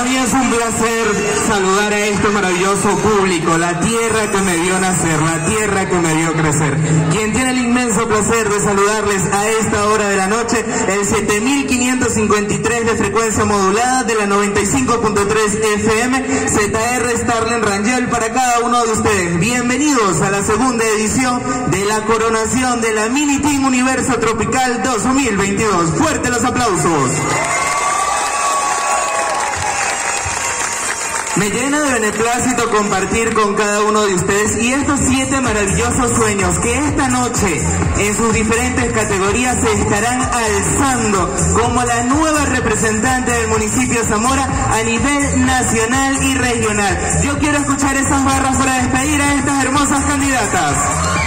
es un placer saludar a este maravilloso público, la tierra que me vio nacer, la tierra que me vio crecer. Quien tiene el inmenso placer de saludarles a esta hora de la noche, el 7553 de frecuencia modulada de la 95.3 FM, ZR Starling Rangel para cada uno de ustedes. Bienvenidos a la segunda edición de la coronación de la Mini Team Universo Tropical 2022. Fuerte los aplausos. Me llena de beneplácito compartir con cada uno de ustedes y estos siete maravillosos sueños que esta noche en sus diferentes categorías se estarán alzando como la nueva representante del municipio Zamora a nivel nacional y regional. Yo quiero escuchar esas barras para despedir a estas hermosas candidatas.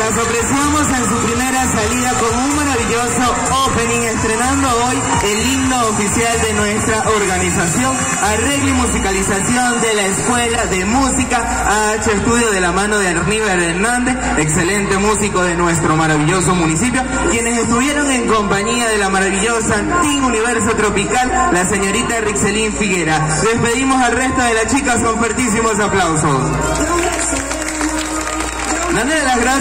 Las ofrecemos en su primera salida con un maravilloso opening, estrenando hoy el himno oficial de nuestra organización, arreglo y musicalización de la Escuela de Música AH Estudio de la mano de Arníbal Hernández, excelente músico de nuestro maravilloso municipio, quienes estuvieron en compañía de la maravillosa Team Universo Tropical, la señorita Rixelín Figuera. Despedimos al resto de las chicas con fuertísimos aplausos. Dándole las gracias.